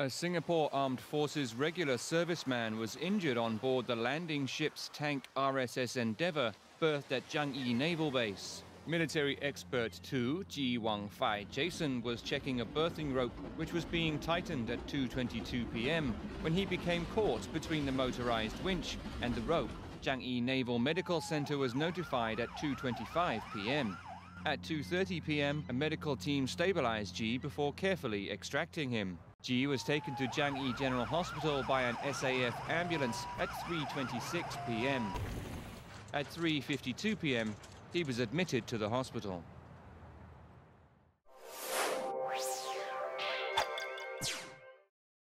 A Singapore Armed Forces regular serviceman was injured on board the landing ship's tank RSS Endeavour, berthed at Changi Naval Base. Military expert 2, Chee Weng Fai Jason, was checking a berthing rope which was being tightened at 2.22 pm when he became caught between the motorized winch and the rope. Changi Naval Medical Center was notified at 2.25 pm. At 2.30 pm, a medical team stabilized Chee before carefully extracting him. Chee was taken to Changi General Hospital by an SAF ambulance at 3.26 pm. At 3.52 pm, he was admitted to the hospital.